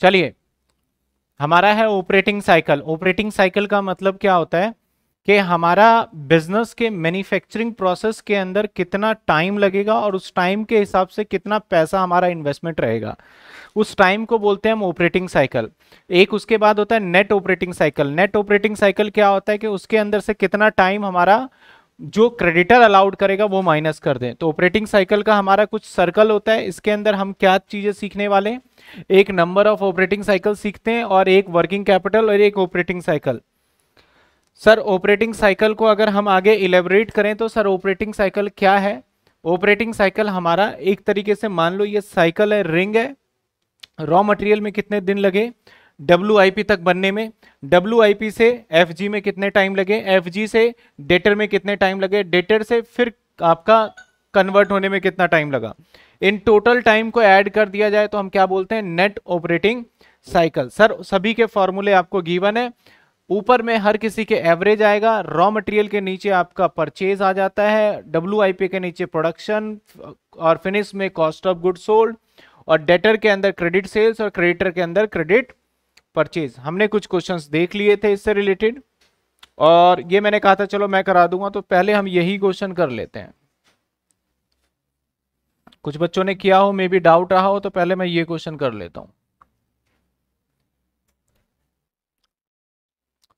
चलिए, हमारा है ऑपरेटिंग साइकिल ऑपरेटिंग साइकिल का मतलब क्या होता है? कि हमारा बिज़नेस के मैन्युफैक्चरिंग प्रोसेस के अंदर कितना टाइम लगेगा और उस टाइम के हिसाब से कितना पैसा हमारा इन्वेस्टमेंट रहेगा। उस टाइम को बोलते हैं हम ऑपरेटिंग साइकिल एक उसके बाद होता है net operating cycle net operating cycle क्या होता है कि उसके अंदर से कितना टाइम हमारा जो क्रेडिटर अलाउड करेगा, वो माइनस कर दें। तो ऑपरेटिंग साइकिल का हमारा कुछ सर्कल होता है, इसके अंदर हम क्या चीज़ें सीखने वाले हैं? एक नंबर ऑफ़ ऑपरेटिंग साइकिल सीखते हैं और एक वर्किंग कैपिटल और एक operating cycle sir operating cycle को अगर हम आगे इलेबोरेट करें तो सर ऑपरेटिंग साइकिल क्या है? ऑपरेटिंग साइकिल हमारा एक तरीके से मान लो, ये साइकिल है रिंग है। रॉ मटेरियल में कितने दिन लगे? डब्ल्यू तक बनने में डब्ल्यू से FG में कितने टाइम लगे FG से डेटर में कितने टाइम लगे डेटर से फिर आपका कन्वर्ट होने में कितना टाइम लगा। इन टोटल टाइम को ऐड कर दिया जाए तो हम क्या बोलते हैं? नेट ऑपरेटिंग साइकिल सर, सभी के फॉर्मूले आपको गिवन है। ऊपर में हर किसी के एवरेज आएगा रॉ मटेरियल के नीचे आपका परचेज आ जाता है डब्ल्यू के नीचे प्रोडक्शन और फिनिश में कॉस्ट ऑफ़ गुड सोल्ड और डेटर के अंदर क्रेडिट सेल्स और क्रेडिटर के अंदर क्रेडिट परचेज हमने कुछ क्वेश्चंस देख लिए थे इससे रिलेटेड और ये मैंने कहा था, चलो मैं करा दूँगा तो पहले हम यही क्वेश्चन कर लेते हैं। कुछ बच्चों ने किया हो मे बी डाउट रहा हो तो पहले मैं ये क्वेश्चन कर लेता हूँ।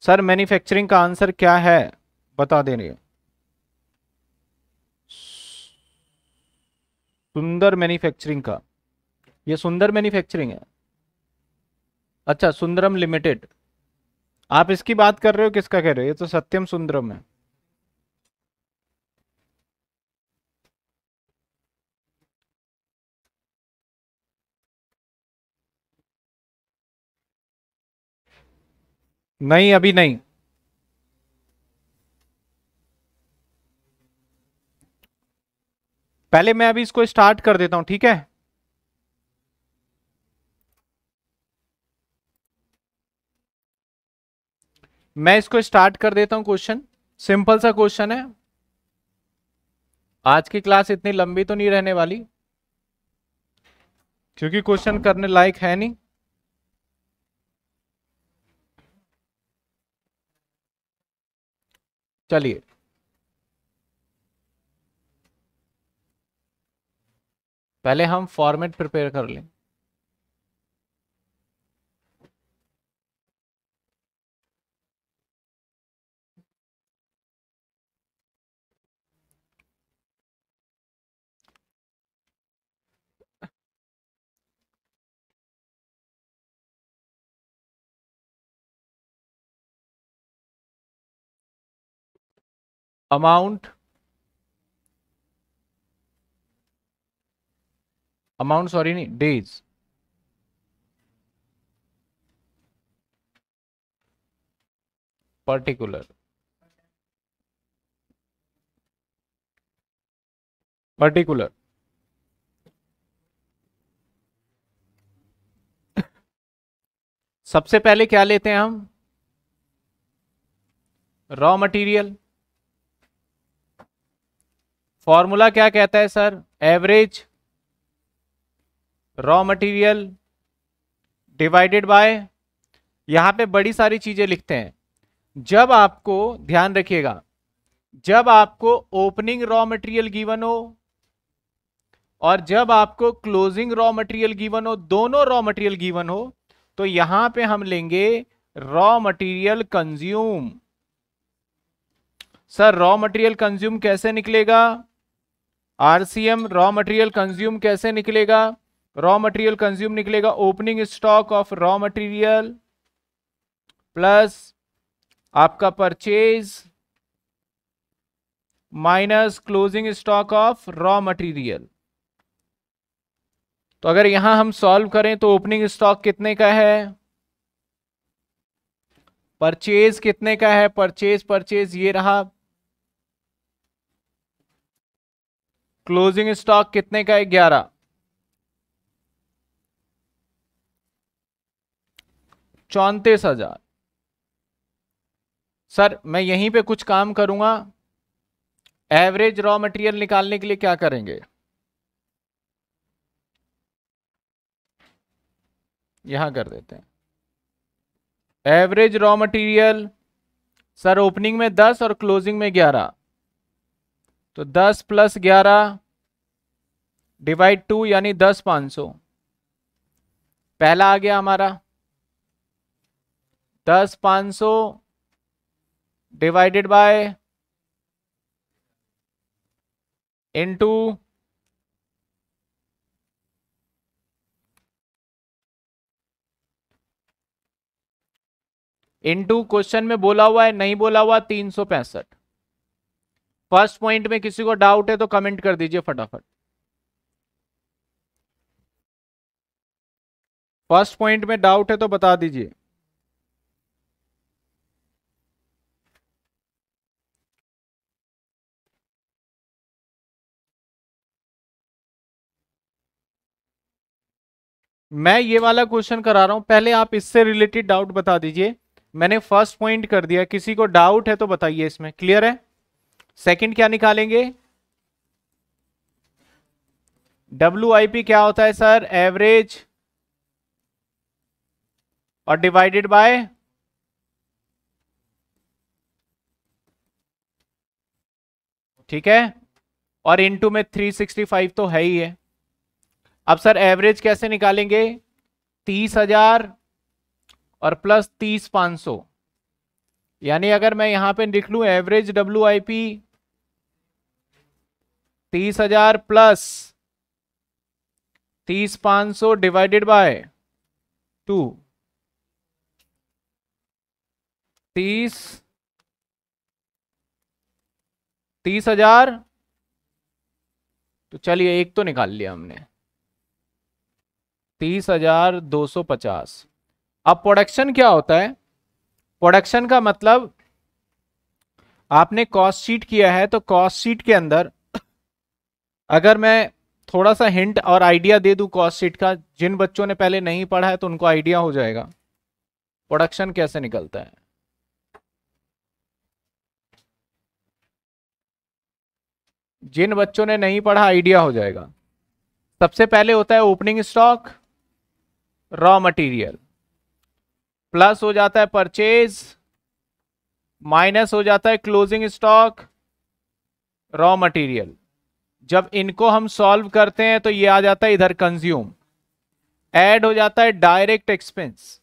सर मैन्युफैक्चरिंग का आंसर क्या है? बता दे देंगे सुंदर मैन्युफैक्चरिंग का। ये सुंदर मैन्युफैक्चरिंग है। अच्छा सुंदरम लिमिटेड। आप इसकी बात कर रहे हो, किसका कह रहे हो? ये तो सत्यम सुंदरम है। नहीं, अभी नहीं। पहले मैं अभी इसको स्टार्ट कर देता हूँ, ठीक है? मैं इसको स्टार्ट कर देता हूँ क्वेश्चन सिंपल सा क्वेश्चन है. आज की क्लास इतनी लंबी तो नहीं रहने वाली, क्योंकि क्वेश्चन करने लायक है नहीं. चलिए. पहले हम फॉर्मेट प्रिपेयर कर लें. अमाउंट अमाउंट सॉरी नहीं डेज़ पर्टिकुलर पर्टिकुलर सबसे पहले क्या लेते हैं हम? रॉ मटेरियल फॉर्मूला क्या कहता है sir? Average raw material divided by यहाँ पे बड़ी सारी चीज़ें लिखते हैं। जब आपको, ध्यान रखिएगा, जब आपको ओपनिंग रॉ मटेरियल गिवन हो, और जब आपको क्लोजिंग रॉ मटेरियल गिवन हो, दोनों रॉ मटेरियल गिवन हो तो यहाँ पे हम लेंगे raw material consume sir raw material consume कैसे निकलेगा? आरसीएम रॉ मटेरियल कंज्यूम कैसे निकलेगा? रॉ मटेरियल कंज्यूम निकलेगा opening stock of raw material plus आपका purchase minus closing stock of raw material तो अगर यहाँ हम सॉल्व करें तो ओपनिंग स्टॉक कितने का है? परचेज कितने का है? परचेज परचेज ये रहा। क्लोजिंग स्टॉक कितने का है? ग्यारह। चौंतीस हज़ार। सर, मैं यहीं पे कुछ काम करूँगा। एवरेज रॉ मटेरियल निकालने के लिए क्या करेंगे? यहाँ कर देते हैं। Average raw material sir opening में दस और क्लोजिंग में ग्यारह। तो दस प्लस ग्यारह डिवाइड टू यानी दस पाँच सौ। पहला आ गया हमारा। दस पाँच सौ divided by into into question में बोला हुआ है, नहीं बोला हुआ, तीन सौ पैंसठ। फ़र्स्ट पॉइंट में किसी को डाउट है तो कमेंट कर दीजिए फटाफट। फ़र्स्ट पॉइंट में डाउट है तो बता दीजिए। मैं ये वाला क्वेश्चन करा रहा हूँ, पहले आप इससे रिलेटेड डाउट बता दीजिए। मैंने फ़र्स्ट पॉइंट कर दिया, किसी को डाउट है तो बताइए इसमें, क्लियर है? सेकंड क्या निकालेंगे? पी क्या होता है सर? एवरेज और डिवाइडेड बाय ठीक है? और इनटू में 365 तो है ही है। अब सर एवरेज कैसे निकालेंगे? तीस हज़ार और प्लस तीस सौ। यानी अगर मैं यहाँ पे लिख लू एवरेज डब्ल्यू आई पी तीस हज़ार प्लस तीस पाँच सौ डिवाइडेड बाय टू तीस तीस हज़ार. तो चलिए एक तो निकाल लिया हमने। तीस हज़ार दो सौ पचास। अब प्रोडक्शन क्या होता है? प्रोडक्शन का मतलब आपने कॉस्ट शीट किया है तो कॉस्ट शीट के अंदर अगर मैं थोड़ा सा हिंट और आइडिया दे दूँ कॉस्ट शीट का, जिन बच्चों ने पहले नहीं पढ़ा है तो उनको आइडिया हो जाएगा। प्रोडक्शन कैसे निकलता है? जिन बच्चों ने नहीं पढ़ा आइडिया हो जाएगा। सबसे पहले होता है opening stock raw material plus हो जाता है परचेज माइनस हो जाता है क्लोजिंग स्टॉक रॉ मटेरियल जब इनको हम सॉल्व करते हैं तो ये आ जाता है इधर कंज्यूम ऐड हो जाता है डायरेक्ट एक्सपेंस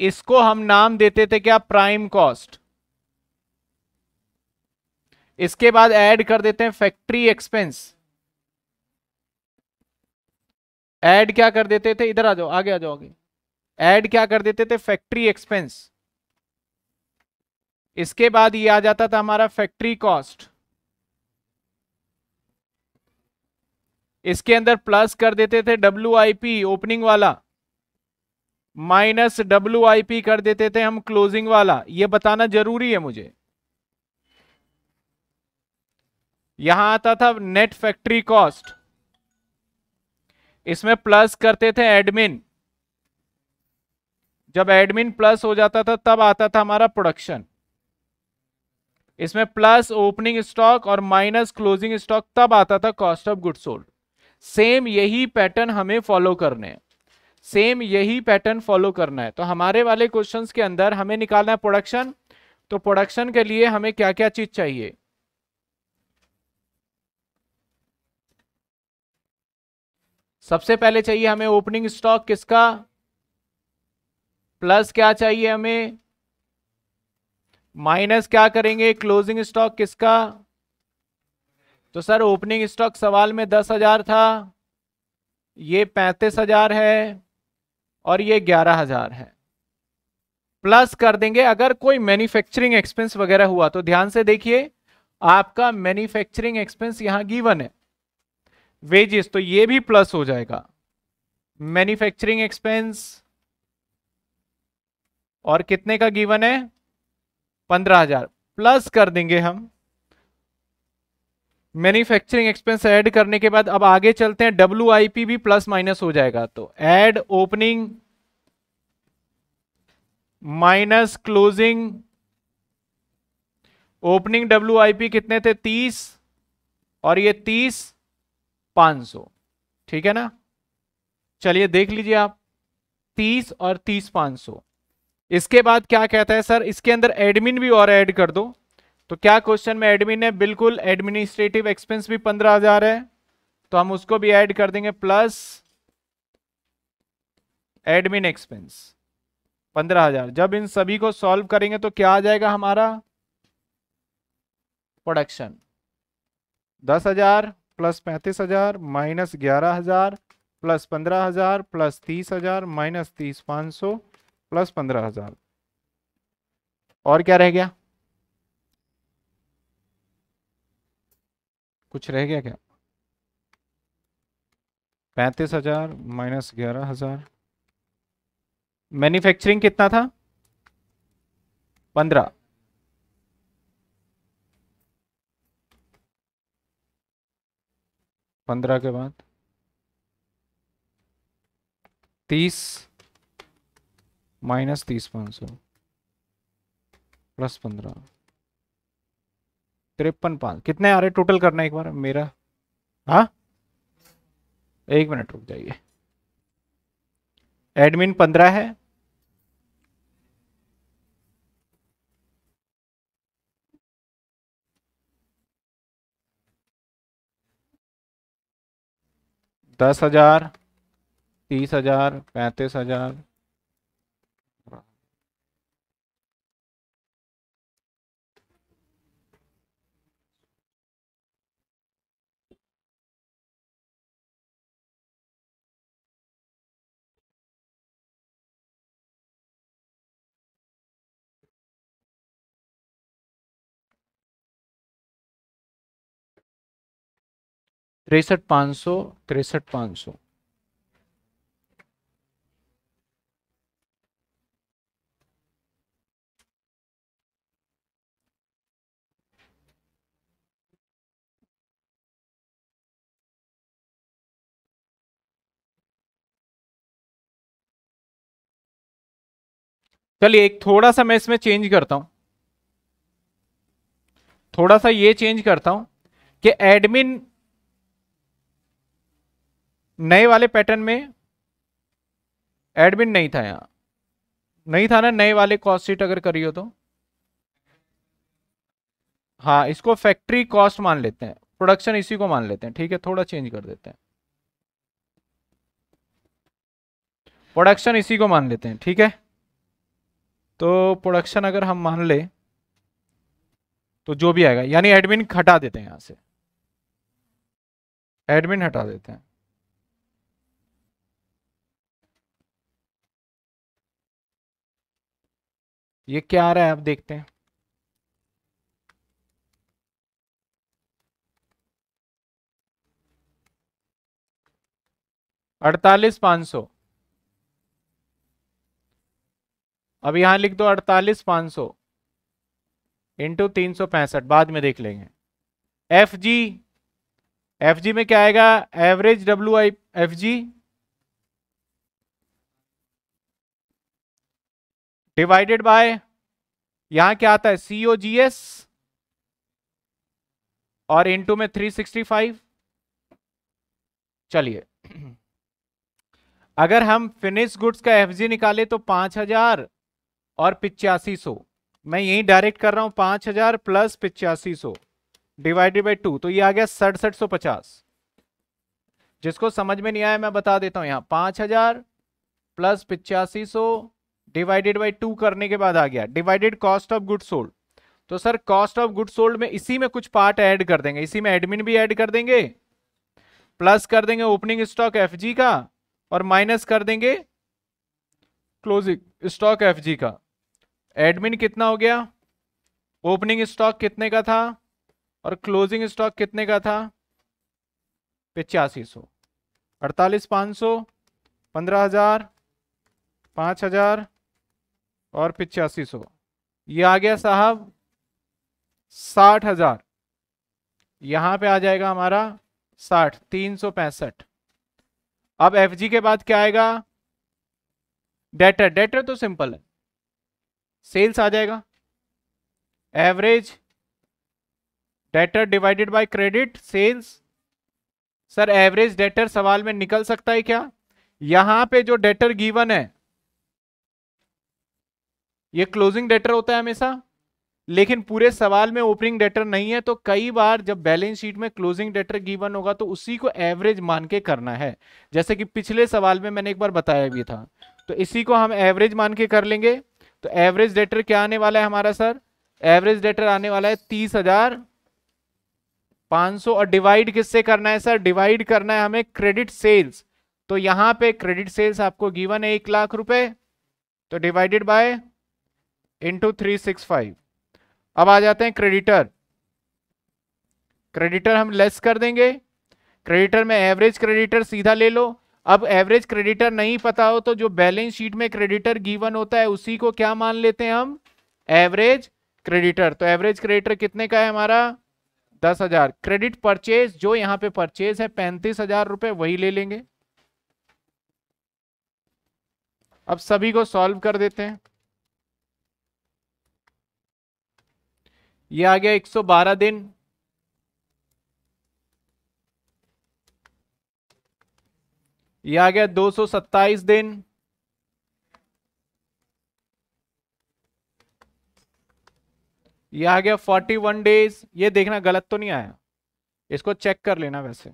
इसको हम नाम देते थे क्या? प्राइम कॉस्ट इसके बाद ऐड कर देते हैं फैक्ट्री एक्सपेंस ऐड क्या कर देते थे? इधर आ जाओ, आगे आ जाओ, आगे। ऐड क्या कर देते थे? फैक्ट्री एक्सपेंस इसके बाद ये आ जाता था हमारा फैक्ट्री कॉस्ट इसके अंदर प्लस कर देते थे डब्ल्यू आई पी ओपनिंग वाला. माइनस डब्ल्यू आई पी कर देते थे हम क्लोजिंग वाला. ये बताना ज़रूरी है मुझे. यहाँ आता था नेट फैक्ट्री कॉस्ट इसमें प्लस करते थे एडमिन जब एडमिन प्लस हो जाता था, तब आता था हमारा प्रोडक्शन इसमें प्लस ओपनिंग स्टॉक और माइनस क्लोजिंग स्टॉक तब आता था cost of good sold same यही पैटर्न हमें फॉलो करने हैं. सेम यही पैटर्न फॉलो करना है. तो हमारे वाले क्वेश्चंस के अंदर हमें निकालना है प्रोडक्शन तो प्रोडक्शन के लिए हमें क्या क्या चीज़ चाहिए? सबसे पहले चाहिए हमें ओपनिंग स्टॉक किसका? प्लस क्या चाहिए हमें? माइनस क्या करेंगे? क्लोजिंग स्टॉक किसका? तो सर, ओपनिंग स्टॉक सवाल में दस हज़ार था, ये पैंतीस हज़ार है और ये ग्यारह हज़ार है। प्लस कर देंगे, अगर कोई मैन्युफैक्चरिंग एक्सपेंस वगैरह हुआ तो ध्यान से देखिए, आपका मैन्युफैक्चरिंग एक्सपेंस यहाँ गिवन है। वेजेस तो ये भी प्लस हो जाएगा। मैन्युफैक्चरिंग एक्सपेंस और कितने का गिवन है? पंद्रह हज़ार। प्लस कर देंगे हम। मैन्युफैक्चरिंग एक्सपेंस ऐड करने के बाद अब आगे चलते हैं। पी भी प्लस माइनस हो जाएगा। तो add opening minus closing opening P कितने थे? तीस। और ये तीस 500 ठीक है ना? चलिए देख लीजिए आप। तीस और तीस, पाँच सौ। इसके बाद क्या कहता है, सर, इसके अंदर एडमिन भी और ऐड कर दो। तो क्या क्वेश्चन में एडमिन है? बिल्कुल, एडमिनिस्ट्रेटिव एक्सपेंस भी पंद्रह हज़ार है तो हम उसको भी ऐड कर देंगे, प्लस एडमिन एक्सपेंस, पंद्रह हज़ार। जब इन सभी को सॉल्व करेंगे तो क्या आ जाएगा हमारा? प्रोडक्शन। दस हज़ार प्लस पैंतीस हज़ार, माइनस ग्यारह हज़ार, प्लस पंद्रह हज़ार, प्लस तीस हज़ार, माइनस तीस पाँच सौ प्लस पंद्रह हज़ार। और क्या रह गया? कुछ रह गया क्या? पैंतीस हज़ार माइनस ग्यारह हज़ार। मैन्युफैक्चरिंग कितना था? पंद्रह। पंद्रह के बाद तीस। माइनस तीस पाँच सौ। प्लस पंद्रह। तिरपन पाँच। कितने आ रहे टोटल करना एक बार? मेरा? हाँ? एक मिनट रुक जाइए। एडमिन पंद्रह है। दस हज़ार, तीस हज़ार, पैंतीस हज़ार तिरसठ पाँच सौ, तिरसठ पाँच सौ। चलिए एक थोड़ा सा मैं इसमें चेंज करता हूँ। थोड़ा सा ये चेंज करता हूँ कि एडमिन नए वाले पैटर्न में एडमिन नहीं था यहाँ। नहीं था ना नए वाले कॉस्ट शीट अगर करी हो तो? हाँ इसको फैक्ट्री कॉस्ट मान लेते हैं। प्रोडक्शन इसी को मान लेते हैं, ठीक है? थोड़ा चेंज कर देते हैं। प्रोडक्शन इसी को मान लेते हैं, ठीक है? तो प्रोडक्शन अगर हम मान ले तो जो भी आएगा, यानी एडमिन हटा देते हैं यहाँ से। एडमिन हटा देते हैं। ये क्या आ रहा है, आप देखते हैं। अड़तालीस पाँच सौ। अब यहाँ लिख दो अड़तालीस पाँच सौ इंटू तीन सौ पैंसठ, बाद में देख लेंगे। एफ़ जी एफ़ जी में क्या आएगा? Average W I, F G divided by यहाँ क्या आता है? सीओ जी एस और इनटू में 365 चलिए। अगर हम फिनिश गुड्स का एफजी निकाले तो 5000 और पिचासी सौ। मैं यही डायरेक्ट कर रहा हूँ 5000 प्लस पिचासी सौ। डिवाइडेड बाई टू तो ये आ गया सड़सठ सौ पचास। जिसको समझ में नहीं आया, मैं बता देता हूँ यहाँ। 5000 प्लस पिचासी सौ डिवाइडेड बाई टू करने के बाद आ गया, divided cost of good sold. तो sir, cost of good sold में इसी में कुछ पार्ट ऐड कर देंगे। इसी में एडमिन भी ऐड कर देंगे, प्लस कर देंगे ओपनिंग स्टॉक एफजी का और माइनस कर देंगे क्लोजिंग स्टॉक एफजी का। एडमिन कितना हो गया? ओपनिंग स्टॉक कितने का था और क्लोजिंग स्टॉक कितने का था? पिचासी सौ। अड़तालीस पाँच सौ, पंद्रह हज़ार, पाँच हज़ार और पिचासी सौ। ये आ गया साहब साठ हज़ार। यहाँ पे आ जाएगा हमारा साठ, तीन सौ पैंसठ। अब एफ़ जी के बाद क्या आएगा? डेटर डेटर तो सिंपल है। सेल्स आ जाएगा। Average debtor divided by credit sales sir average debtor सवाल में निकल सकता है क्या? यहाँ पे जो डेटर गिवन है ये क्लोजिंग डेटर होता है हमेशा। लेकिन पूरे सवाल में ओपनिंग डेटर नहीं है तो कई बार जब बैलेंस शीट में क्लोजिंग डेटर गिवन होगा तो उसी को एवरेज मान के करना है। जैसे कि पिछले सवाल में मैंने एक बार बताया भी था। तो इसी को हम एवरेज मान के कर लेंगे। तो एवरेज डेटर क्या आने वाला है हमारा सर एवरेज डेटर आने वाला है तीस हज़ार पाँच सौ और डिवाइड किससे करना है सर डिवाइड करना है हमें क्रेडिट सेल्स तो यहाँ पे क्रेडिट सेल्स आपको गिवन है एक लाख रुपए। तो divided by into three six five अब आ जाते हैं क्रेडिटर क्रेडिटर हम लेस कर देंगे. क्रेडिटर में एवरेज क्रेडिटर सीधा ले लो. अब एवरेज क्रेडिटर नहीं पता हो तो जो बैलेंस शीट में क्रेडिटर गिवन होता है, उसी को क्या मान लेते हैं हम? एवरेज क्रेडिटर तो एवरेज क्रेडिटर कितने का है हमारा? दस हज़ार. क्रेडिट परचेज जो यहाँ पे परचेज है, पैंतीस हज़ार रुपए वही ले लेंगे. अब सभी को सॉल्व कर देते हैं. ये आ गया 112 दिन। ये आ गया 227 दिन। ये आ गया 41 डेज़ ये देखना गलत तो नहीं आया। इसको चेक कर लेना वैसे।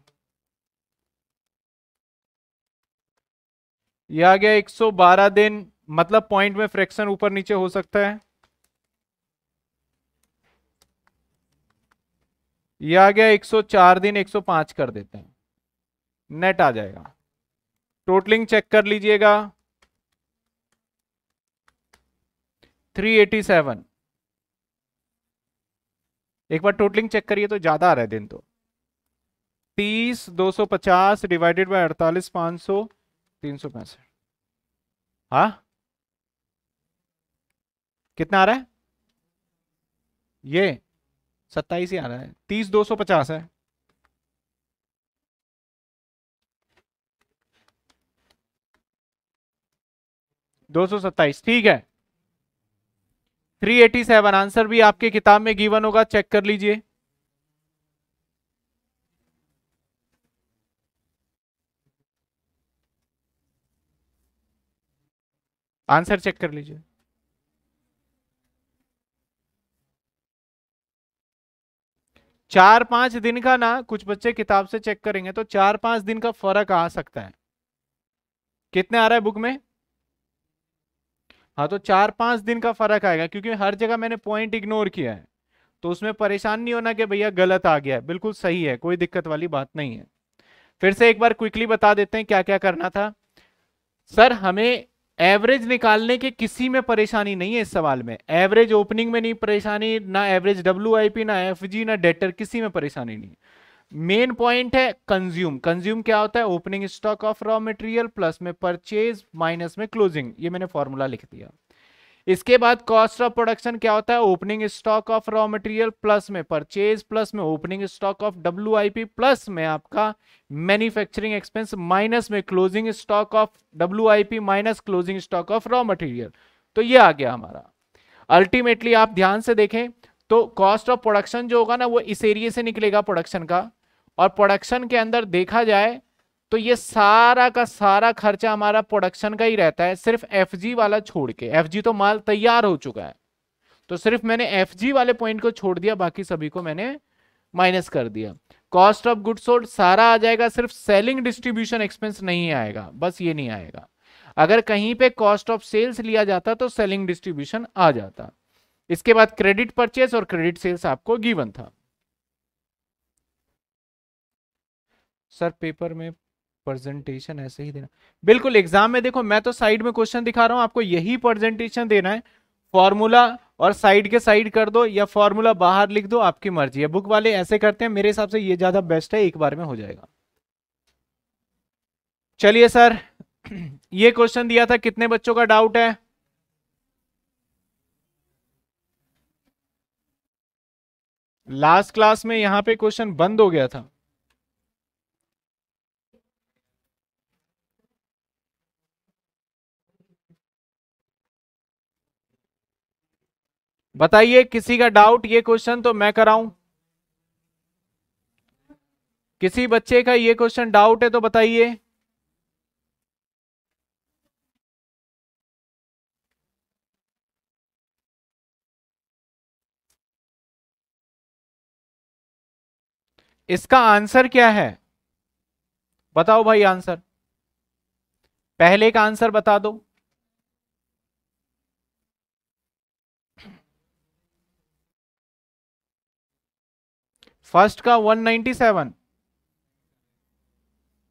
ये आ गया 112 दिन मतलब पॉइंट में फ्रैक्शन ऊपर नीचे हो सकता है। ये आ गया 104 दिन 105 कर देते हैं। नेट आ जाएगा। टोटलिंग चेक कर लीजिएगा। 387 एक बार टोटलिंग चेक करिए तो ज़्यादा आ रहा है दिन तो। तीस, दो सौ पचास डिवाइडेड बाय अड़तालीस, पाँच सौ, तीन सौ पैंसठ। हा? कितना आ रहा है? ये। सत्ताईस ही आ रहा है। तीस दो सौ पचास है। दो सौ सत्ताईस, ठीक है। थ्री एटी सेवन आंसर भी आपके किताब में गिवन होगा चेक कर लीजिए। आंसर चेक कर लीजिए। चार पाँच दिन का ना, कुछ बच्चे किताब से चेक करेंगे तो चार पाँच दिन का फ़र्क आ सकता है। कितने आ रहा है बुक में? हाँ तो चार पाँच दिन का फ़र्क आएगा, क्योंकि हर जगह मैंने पॉइंट इग्नोर किया है। तो उसमें परेशान नहीं होना कि भैया गलत आ गया है। बिल्कुल सही है, कोई दिक्कत वाली बात नहीं है। फिर से एक बार क्विकली बता देते हैं क्या क्या करना था। सर, हमें एवरेज निकालने के किसी में परेशानी नहीं है इस सवाल में। एवरेज ओपनिंग में नहीं परेशानी, ना एवरेज पी ना एफ़ जी ना डेटर, किसी में परेशानी नहीं मेन पॉइंट है कंज्यूम। कंज्यूम क्या होता है? Opening stock of raw material, plus में परचेज, माइनस में क्लोजिंग। ये मैंने फॉर्मूला लिख दिया। इसके बाद कॉस्ट ऑफ़ प्रोडक्शन क्या होता है? Opening stock of raw material plus में परचेज प्लस में opening stock of W plus में आपका मैन्युफैक्चरिंग एक्सपेंस माइनस में closing stock of W minus closing stock of raw material तो ये आ गया हमारा। अल्टीमेटली आप ध्यान से देखें तो कॉस्ट ऑफ़ प्रोडक्शन जो होगा ना, वो इस एरिए से निकलेगा प्रोडक्शन का। और प्रोडक्शन के अंदर देखा जाए तो ये सारा का सारा खर्चा हमारा प्रोडक्शन का ही रहता है, सिर्फ़ एफजी वाला छोड़ के। एफजी तो माल तैयार हो चुका है। तो सिर्फ़ मैंने एफजी वाले पॉइंट को छोड़ दिया, बाकी सभी को मैंने माइनस कर दिया। कॉस्ट ऑफ़ गुड सोल्ड सारा आ जाएगा, सिर्फ़ सेलिंग डिस्ट्रीब्यूशन एक्सपेंस नहीं आएगा, बस ये नहीं आएगा। अगर कहीं पे कॉस्ट ऑफ़ सेल्स लिया जाता तो सेलिंग डिस्ट्रीब्यूशन आ जाता। इसके बाद क्रेडिट परचेस और क्रेडिट सेल्स आपको गिवन था। सर पेपर में प्रेजेंटेशन ऐसे ही देना। बिल्कुल एग्ज़ाम में देखो, मैं तो साइड में क्वेश्चन दिखा रहा हूँ, आपको यही प्रेजेंटेशन देना है। फॉर्मूला और साइड के साइड कर दो या फॉर्मूला बाहर लिख दो, आपकी मर्ज़ी है। बुक वाले ऐसे करते हैं, मेरे हिसाब से ये ज़्यादा बेस्ट है, एक बार में हो जाएगा। चलिए सर, ये क्वेश्चन दिया था, कितने बच्चों का डाउट है? लास्ट क्लास में यहाँ पे क्वेश्चन बंद हो गया था। बताइए, किसी का डाउट ये क्वेश्चन तो मैं कराऊं? किसी बच्चे का ये क्वेश्चन डाउट है तो बताइए। इसका आंसर क्या है? बताओ भाई आंसर पहले का आंसर बता दो। फ़र्स्ट का 197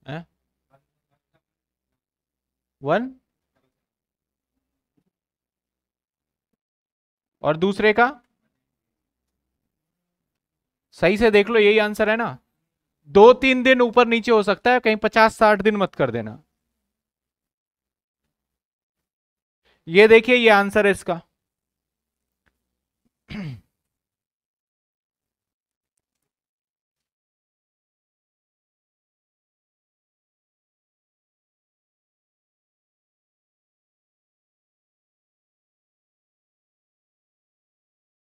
है? वन? और दूसरे का? सही से देख लो, यही आंसर है ना? दो तीन दिन ऊपर नीचे हो सकता है, कहीं पचास साठ दिन मत कर देना। ये देखिए, ये आंसर है इसका।